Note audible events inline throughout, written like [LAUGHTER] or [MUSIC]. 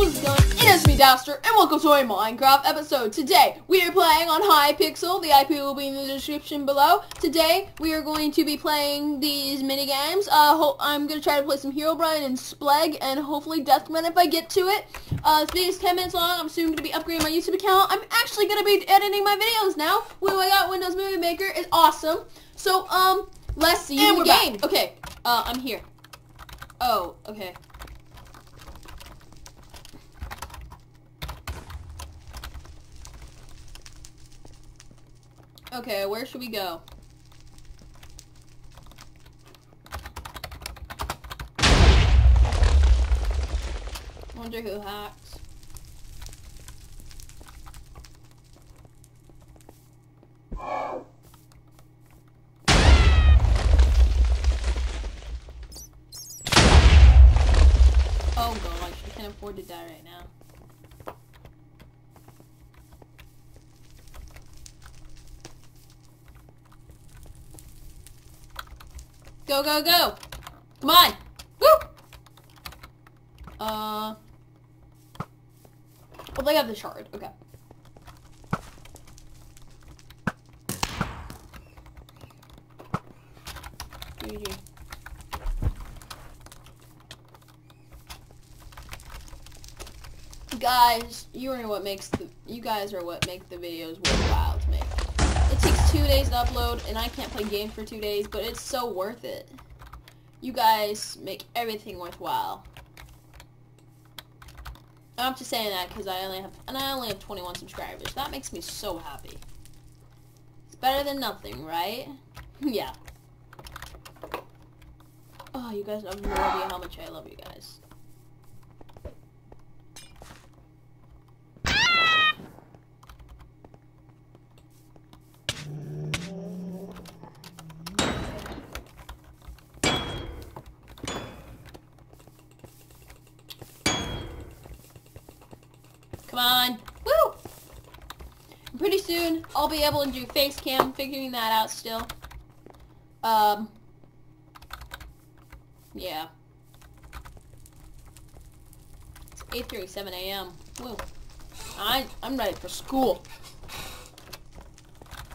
What's going on? It is me, Dafster, and welcome to a Minecraft episode. Today, we are playing on Hypixel. The IP will be in the description below. Today, we are going to be playing these mini games. Uh, I'm going to try to play some Herobrine and Splegg, and hopefully Deathman if I get to it. Uh, this video is 10 minutes long. I'm soon going to be upgrading my YouTube account. I'm actually going to be editing my videos now. When I got Windows Movie Maker, it's awesome. So, um, let's see And the we're game. back. Okay, uh, I'm here. Oh, okay. Okay, where should we go? Wonder who hacks. Oh gosh, I can't afford to die right now. Go, go, go! Come on! Woo! Uh... Oh, they have the shard. Okay. GG. Guys, you are what makes the you guys are what make the videos worthwhile takes two days to upload, and I can't play games for two days, but it's so worth it. You guys make everything worthwhile. I'm just saying that because I only have and I only have 21 subscribers. That makes me so happy. It's better than nothing, right? [LAUGHS] yeah. Oh, you guys have no idea how much I love you guys. Come on. Woo! Pretty soon, I'll be able to do face cam, figuring that out still. Um. Yeah. It's 8.37 a.m. Woo. I, I'm ready for school.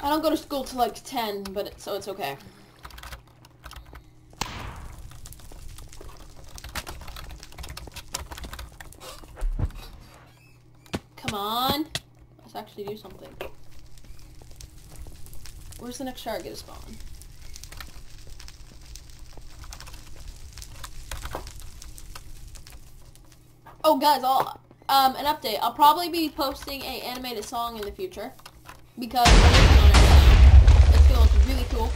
I don't go to school till like 10, but it, so it's okay. Come on. Let's actually do something. Where's the next shard gonna spawn? Oh, guys, I'll, um, an update. I'll probably be posting a animated song in the future because. It's gonna look really cool.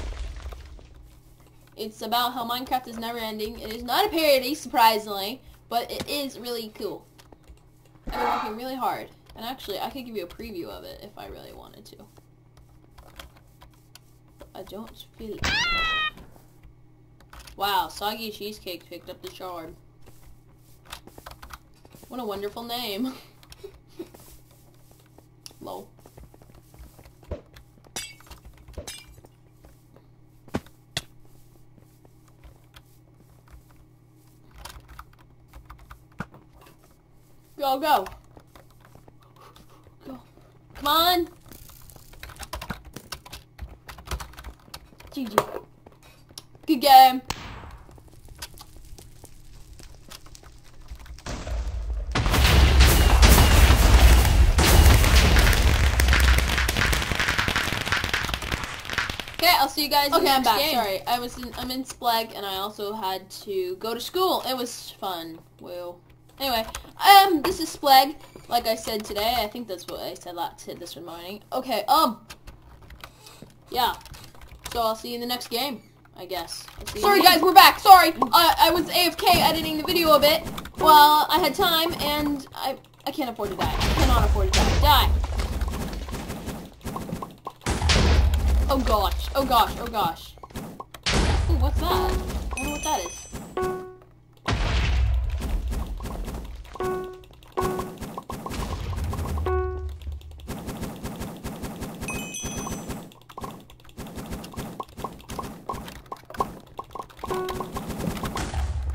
It's about how Minecraft is never ending. It is not a parody, surprisingly, but it is really cool. I've been working really hard. And actually, I could give you a preview of it if I really wanted to. I don't feel it. Wow, Soggy Cheesecake picked up the shard. What a wonderful name. [LAUGHS] Go, go. Go. Come on. GG. Good game. Okay, I'll see you guys. in Okay, the I'm next back. Game. Sorry, I was in, I'm in Splegg, and I also had to go to school. It was fun. Woo. Anyway, um, this is Splegg. Like I said today, I think that's what I said last this morning. Okay, um, yeah. So I'll see you in the next game, I guess. I'll see you Sorry guys, we're back. Sorry, uh, I was AFK editing the video a bit. Well, I had time, and I I can't afford to die. I cannot afford to die. Die. Oh gosh. Oh gosh. Oh gosh. Ooh, what's that? I wonder what that is.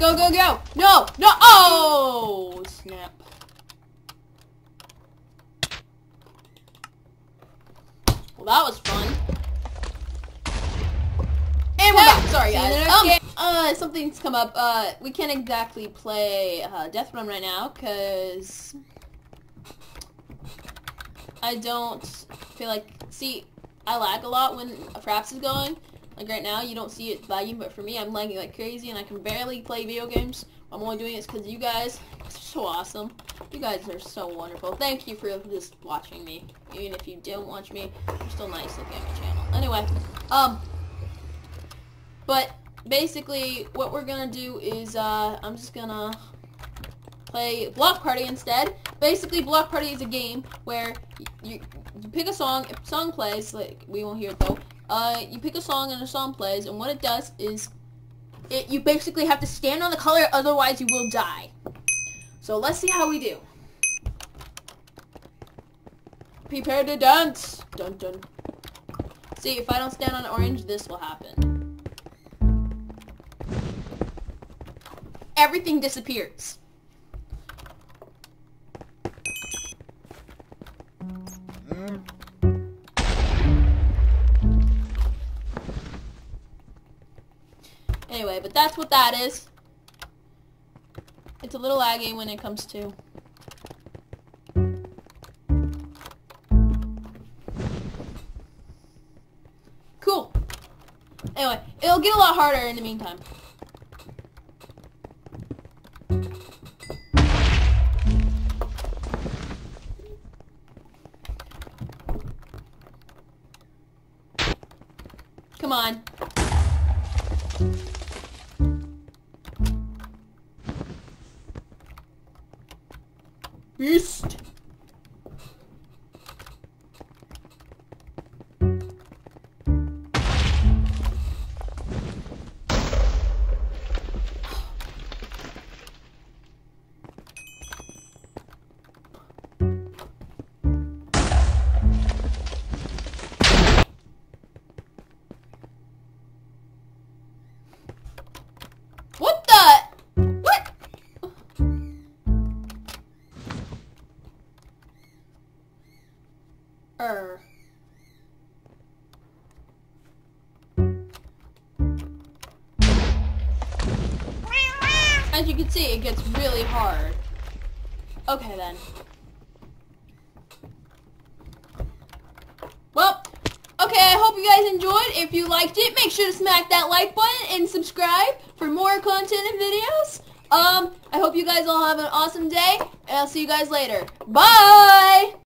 Go, go, go! No! No! Oh! Snap. Well, that was fun. And we're back. Sorry, guys. Um, uh, something's come up. Uh, we can't exactly play uh, Death Run right now, because... I don't feel like... See, I lag a lot when Fraps is going. Like right now, you don't see it lagging, but for me, I'm lagging like crazy, and I can barely play video games. I'm only doing this because you guys are so awesome. You guys are so wonderful. Thank you for just watching me. Even if you don't watch me, you're still nice looking at my channel. Anyway, um, but basically, what we're gonna do is, uh, I'm just gonna play Block Party instead. Basically, Block Party is a game where you, you pick a song, if song plays, like, we won't hear it though, uh, you pick a song and the song plays, and what it does is, it, you basically have to stand on the color, otherwise you will die. So let's see how we do. Prepare to dance! Dun dun. See, if I don't stand on orange, this will happen. Everything disappears. Anyway, but that's what that is. It's a little laggy when it comes to... Cool. Anyway, it'll get a lot harder in the meantime. Come on. Beast. As you can see, it gets really hard. Okay then. Well, okay, I hope you guys enjoyed. If you liked it, make sure to smack that like button and subscribe for more content and videos. Um, I hope you guys all have an awesome day, and I'll see you guys later. Bye!